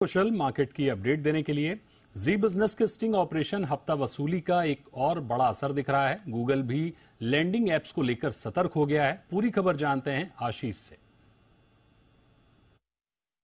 कुशल market की update देने के लिए जी बिज़नेस के स्टिंग ऑपरेशन हफ़्ता वसूली का एक और बड़ा असर दिख रहा है। गूगल भी लैंडिंग एप्स को लेकर सतर्क हो गया है। पूरी खबर जानते हैं आशीष से।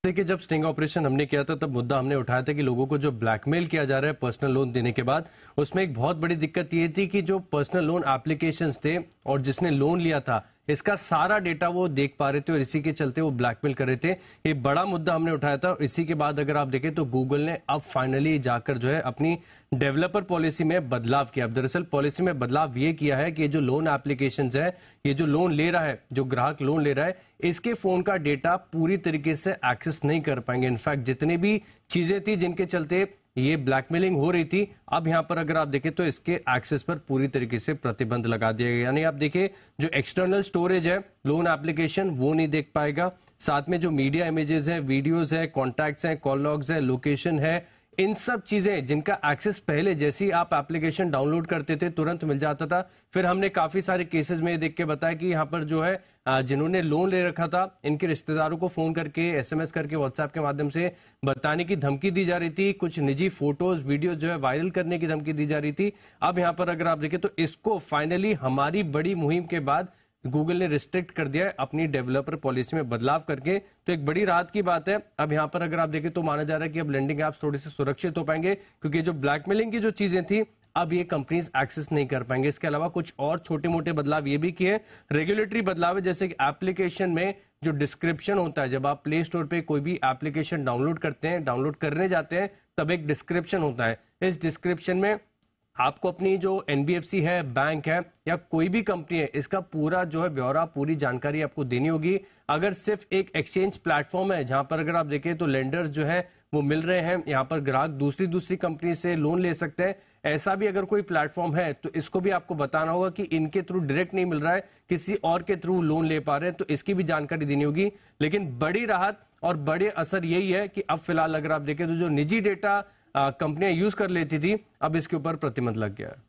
देखिए, जब स्टिंग ऑपरेशन हमने किया था, तब मुद्दा हमने उठाया था कि लोगों को जो ब्लैकमेल किया जा रहा है पर्सनल लोन देने के बाद, उसमें एक बहुत बड़ी दिक्कत ये थी कि जो पर्सनल लोन एप्लीकेशंस थे और जिसने लोन लिया था इसका सारा डेटा वो देख पा रहे थे और इसी के चलते वो ब्लैकमेल कर रहे थे। ये बड़ा मुद्दा हमने उठाया था और इसी के बाद अगर आप देखें तो गूगल ने अब फाइनली जाकर जो है अपनी डेवलपर पॉलिसी में बदलाव किया। दरअसल पॉलिसी में बदलाव ये किया है कि ये जो लोन एप्लीकेशन है, ये जो लोन ले रहा है, जो ग्राहक लोन ले रहा है, इसके फ़ोन का डेटा पूरी तरीके से एक्सेस नहीं कर पाएँगे। इनफैक्ट जितनी भी चीज़ें थी जिनके चलते ये ब्लैकमेलिंग हो रही थी। अब यहाँ पर अगर आप देखें तो इसके एक्सेस पर पूरी तरीके से प्रतिबंध लगा दिया गया। यानी आप देखिए, जो एक्सटर्नल स्टोरेज है लोन एप्लीकेशन वो नहीं देख पाएगा। साथ में जो मीडिया इमेजेस है वीडियोज़ है कॉन्टैक्ट्स है कॉल लॉग्स है लोकेशन है इन सब चीज़ें जिनका एक्सेस पहले जैसे ही आप एप्लीकेशन डाउनलोड करते थे, तुरंत मिल जाता था। फिर हमने काफ़ी सारे केसेस में देख के बताया कि यहाँ पर जो है जिन्होंने लोन ले रखा था, इनके रिश्तेदारों को फ़ोन करके एसएमएस करके व्हाट्सएप के माध्यम से बताने की धमकी दी जा रही थी। कुछ निजी फ़ोटोज़ वीडियो जो है वायरल करने की धमकी दी जा रही थी। अब यहाँ पर अगर आप देखें तो इसको फाइनली हमारी बड़ी मुहिम के बाद गूगल ने रिस्ट्रिक्ट कर दिया है अपनी डेवलपर पॉलिसी में बदलाव करके। तो एक बड़ी राहत की बात है। अब यहाँ पर अगर आप देखें तो माना जा रहा है कि अब लेंडिंग एप्स थोड़े से सुरक्षित हो पाएँगे, क्योंकि जो ब्लैकमेलिंग की जो चीज़ें थी, अब ये कंपनीज़ एक्सेस नहीं कर पाएँगे। इसके अलावा कुछ और छोटे मोटे बदलाव ये भी किए। रेगुलेटरी बदलाव है, जैसे कि एप्लीकेशन में जो डिस्क्रिप्शन होता है, जब आप प्ले स्टोर पे कोई भी एप्लीकेशन डाउनलोड करते हैं डाउनलोड करने जाते हैं, तब एक डिस्क्रिप्शन होता है। इस डिस्क्रिप्शन में आपको अपनी जो एनबीएफसी है बैंक है, या कोई भी कंपनी है, इसका पूरा जो है ब्यौरा, पूरी जानकारी आपको देनी होगी। अगर सिर्फ़ एक एक्सचेंज प्लेटफॉर्म है, जहाँ पर अगर आप देखें तो लेंडर्स जो है, वो मिल रहे हैं। यहाँ पर ग्राहक दूसरी दूसरी कंपनी से लोन ले सकते हैं। ऐसा भी अगर कोई प्लेटफॉर्म है तो इसको भी आपको बताना होगा कि इनके थ्रू डायरेक्ट नहीं मिल रहा है, किसी और के थ्रू लोन ले पा रहे हैं तो इसकी भी जानकारी देनी होगी। लेकिन बड़ी राहत और बड़े असर यही है कि अब फ़िलहाल अगर आप देखें तो जो निजी डेटा कंपनियाँ यूज़ कर लेती थी अब इसके ऊपर प्रतिबंध लग गया। है